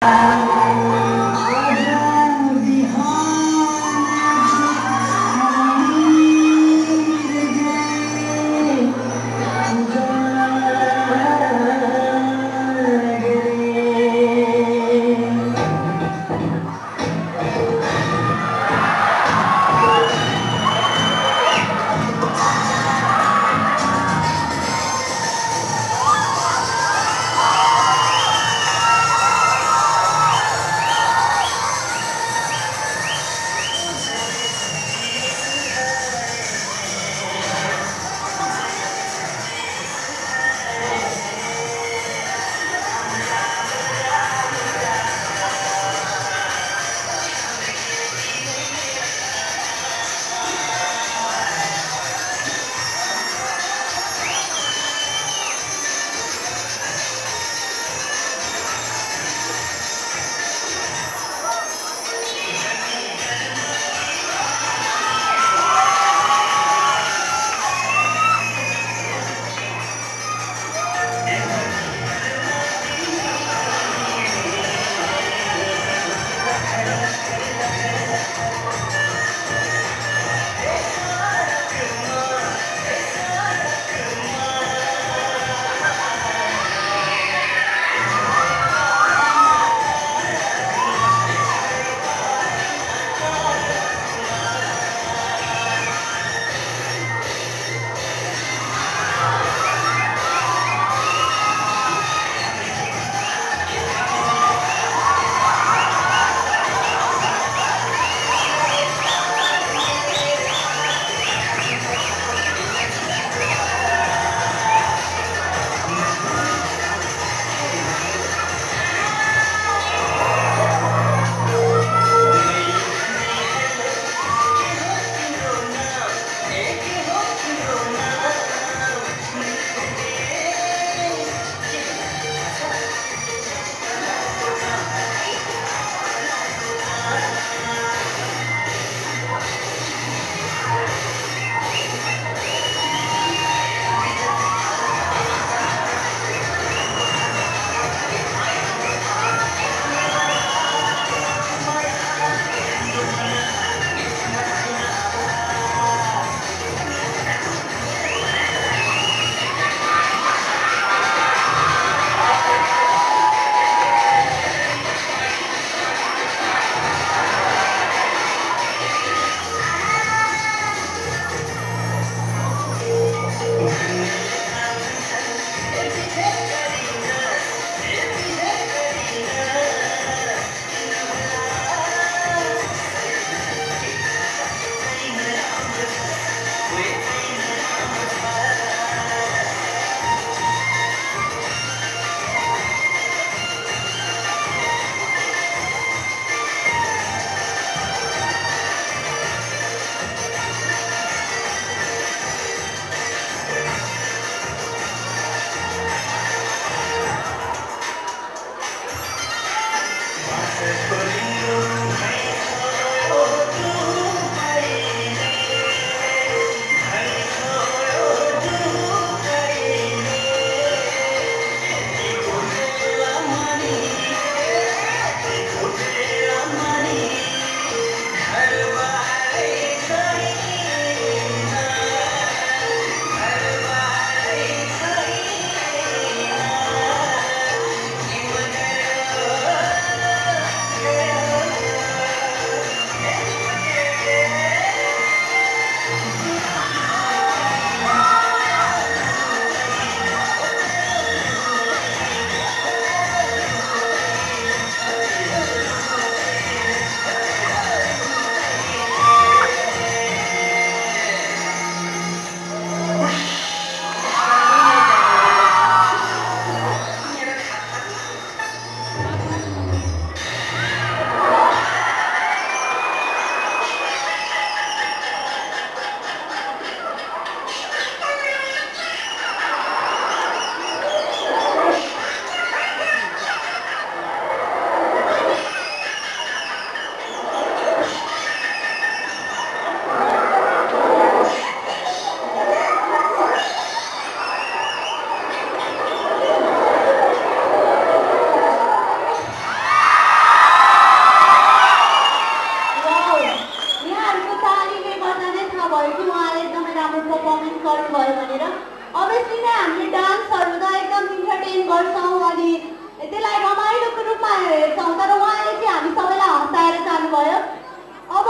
Bye. नै हामीले डान्सहरू त एकदम इन्टरटेन गर्छौँ अनि त्यसलाई रमाइलोको रूपमा हेर्छौँ तर उहाँले चाहिँ हामी सबैलाई हँसाएर जानुभयो। अब